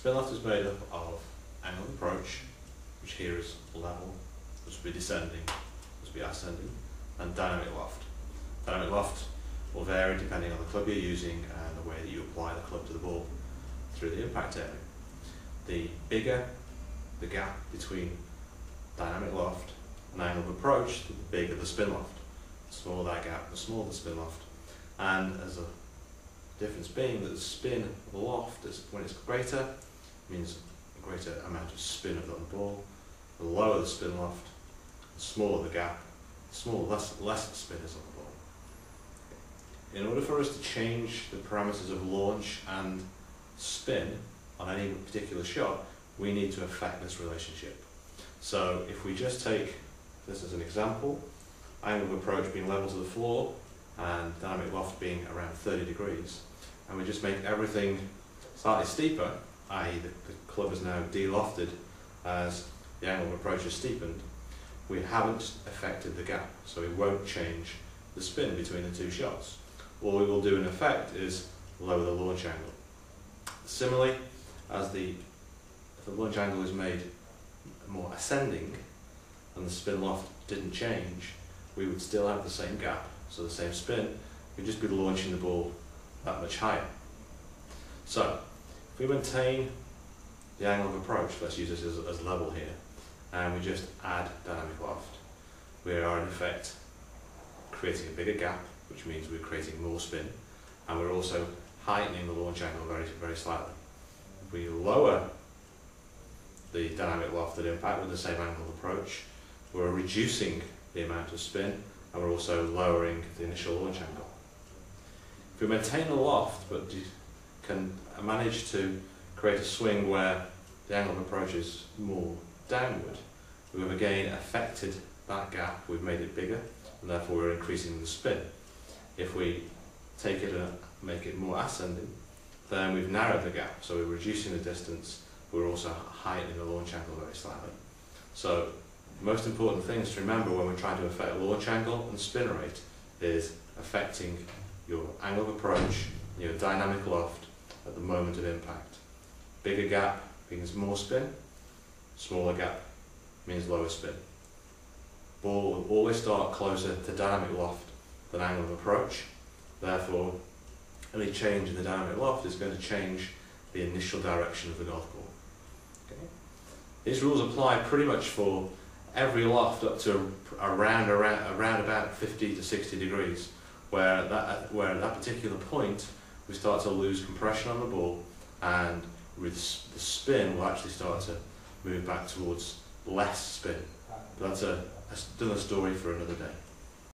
Spin loft is made up of angle of approach, which here is level, this will be descending, this will be ascending, and dynamic loft. Dynamic loft will vary depending on the club you're using and the way that you apply the club to the ball through the impact area. The bigger the gap between dynamic loft and angle of approach, the bigger the spin loft. The smaller that gap, the smaller the spin loft. And as a difference being that the spin loft, is, when it's greater, means a greater amount of spin of the ball. The lower the spin loft, the smaller the gap, the smaller, less, less spin is on the ball. In order for us to change the parameters of launch and spin on any particular shot, we need to affect this relationship. So if we just take this as an example, angle of approach being level to the floor and dynamic loft being around 30 degrees, and we just make everything slightly steeper, i.e. The, the club is now de-lofted as the angle of approach is steepened, we haven't affected the gap, so we won't change the spin between the two shots. All we will do in effect is lower the launch angle. Similarly, as the, the launch angle is made more ascending and the spin loft didn't change, we would still have the same gap, so the same spin, we'd just be launching the ball that much higher. So, we maintain the angle of approach, let's use this as, as level here, and we just add dynamic loft, we are in effect creating a bigger gap, which means we're creating more spin, and we're also heightening the launch angle very, very slightly. If we lower the dynamic loft at impact with the same angle of approach, we're reducing the amount of spin, and we're also lowering the initial launch angle. If we maintain the loft, but can manage to create a swing where the angle of approach is more downward, we have again affected that gap, we've made it bigger, and therefore we're increasing the spin. If we take it and make it more ascending, then we've narrowed the gap, so we're reducing the distance, we're also heightening the launch angle very slightly. So the most important things to remember when we're trying to affect launch angle and spin rate is affecting your angle of approach, your dynamic loft at the moment of impact. Bigger gap means more spin, smaller gap means lower spin. Ball will always start closer to dynamic loft than angle of approach, therefore any change in the dynamic loft is going to change the initial direction of the golf ball. Okay. These rules apply pretty much for every loft up to around, around, around about 50 to 60 degrees where that, where at that particular point we start to lose compression on the ball and with the spin we'll actually start to move back towards less spin. But that's a, a, another story for another day.